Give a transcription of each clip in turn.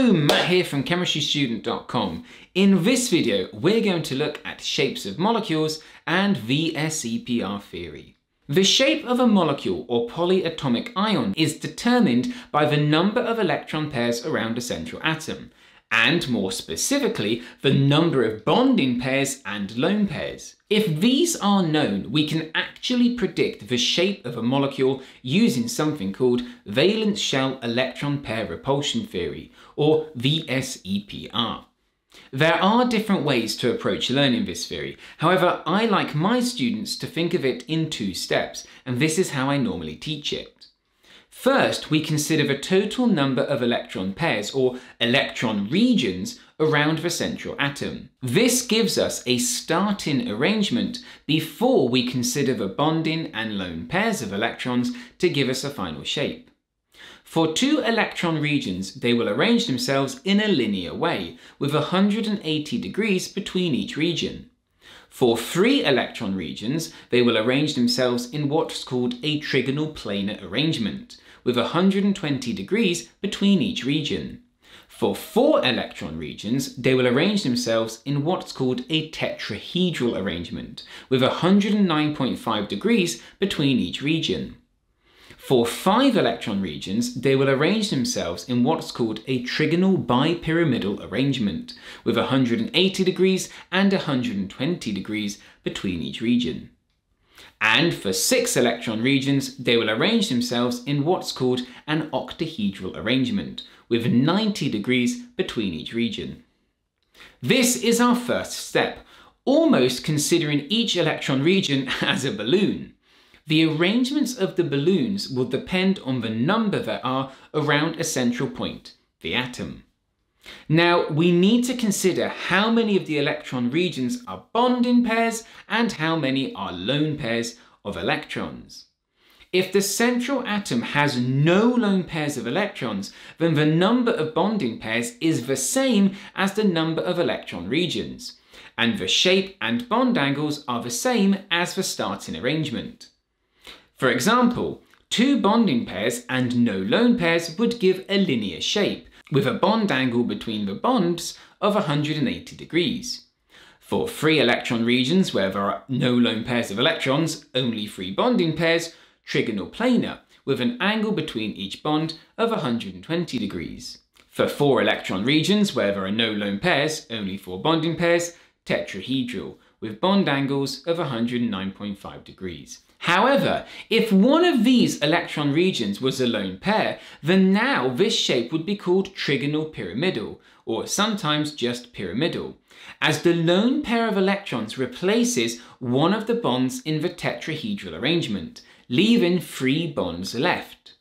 Hello, Matt here from chemistrystudent.com. In this video, we're going to look at shapes of molecules and VSEPR theory. The shape of a molecule or polyatomic ion is determined by the number of electron pairs around a central atom, and more specifically, the number of bonding pairs and lone pairs. If these are known, we can actually predict the shape of a molecule using something called valence shell electron pair repulsion theory, or VSEPR. There are different ways to approach learning this theory. However, I like my students to think of it in two steps, and this is how I normally teach it. First, we consider the total number of electron pairs, or electron regions, around the central atom. This gives us a starting arrangement before we consider the bonding and lone pairs of electrons to give us a final shape. For two electron regions, they will arrange themselves in a linear way, with 180 degrees between each region. For three electron regions, they will arrange themselves in what's called a trigonal planar arrangement, with 120 degrees between each region. For four electron regions, they will arrange themselves in what's called a tetrahedral arrangement, with 109.5 degrees between each region. For five electron regions, they will arrange themselves in what's called a trigonal bipyramidal arrangement, with 180 degrees and 120 degrees between each region. And for six electron regions, they will arrange themselves in what's called an octahedral arrangement, with 90 degrees between each region. This is our first step, almost considering each electron region as a balloon. The arrangements of the balloons will depend on the number there are around a central point, the atom. Now, we need to consider how many of the electron regions are bonding pairs and how many are lone pairs of electrons. If the central atom has no lone pairs of electrons, then the number of bonding pairs is the same as the number of electron regions, and the shape and bond angles are the same as the starting arrangement. For example, two bonding pairs and no lone pairs would give a linear shape, with a bond angle between the bonds of 180 degrees. For free electron regions where there are no lone pairs of electrons, only free bonding pairs, trigonal planar, with an angle between each bond of 120 degrees. For four electron regions where there are no lone pairs, only four bonding pairs, tetrahedral, with bond angles of 109.5 degrees. However, if one of these electron regions was a lone pair, then now this shape would be called trigonal pyramidal, or sometimes just pyramidal, as the lone pair of electrons replaces one of the bonds in the tetrahedral arrangement, leaving three bonds left.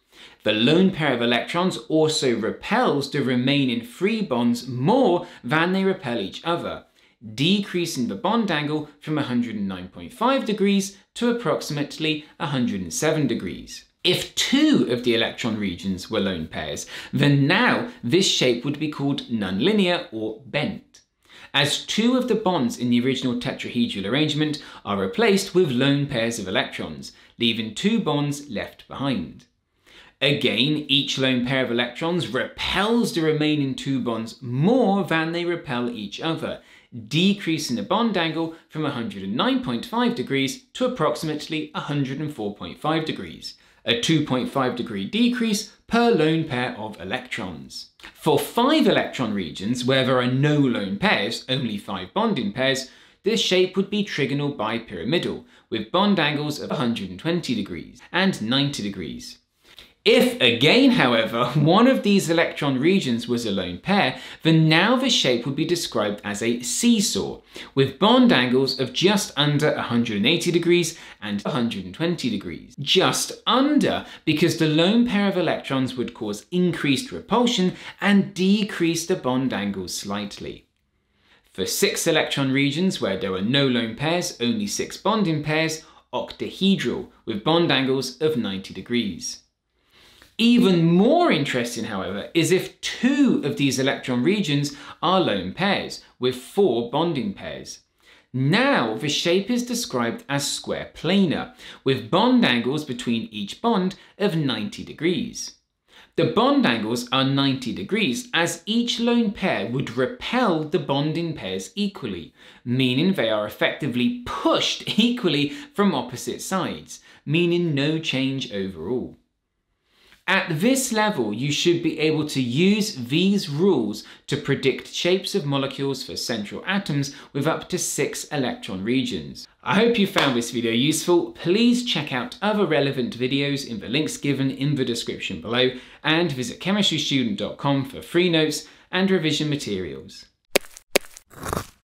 The lone pair of electrons also repels the remaining three bonds more than they repel each other, decreasing the bond angle from 109.5 degrees to approximately 107 degrees. If two of the electron regions were lone pairs, then now this shape would be called nonlinear or bent, as two of the bonds in the original tetrahedral arrangement are replaced with lone pairs of electrons, leaving two bonds left behind. Again, each lone pair of electrons repels the remaining two bonds more than they repel each other, decreasing the bond angle from 109.5 degrees to approximately 104.5 degrees, a 2.5 degree decrease per lone pair of electrons. For five electron regions where there are no lone pairs, only five bonding pairs, this shape would be trigonal bipyramidal, with bond angles of 120 degrees and 90 degrees. If again, however, one of these electron regions was a lone pair, then now the shape would be described as a seesaw, with bond angles of just under 180 degrees and 120 degrees. Just under, because the lone pair of electrons would cause increased repulsion and decrease the bond angles slightly. For six electron regions where there were no lone pairs, only six bonding pairs, octahedral, with bond angles of 90 degrees. Even more interesting, however, is if two of these electron regions are lone pairs with four bonding pairs. Now the shape is described as square planar, with bond angles between each bond of 90 degrees. The bond angles are 90 degrees as each lone pair would repel the bonding pairs equally, meaning they are effectively pushed equally from opposite sides, meaning no change overall. At this level, you should be able to use these rules to predict shapes of molecules for central atoms with up to six electron regions. I hope you found this video useful. Please check out other relevant videos in the links given in the description below and visit chemistrystudent.com for free notes and revision materials.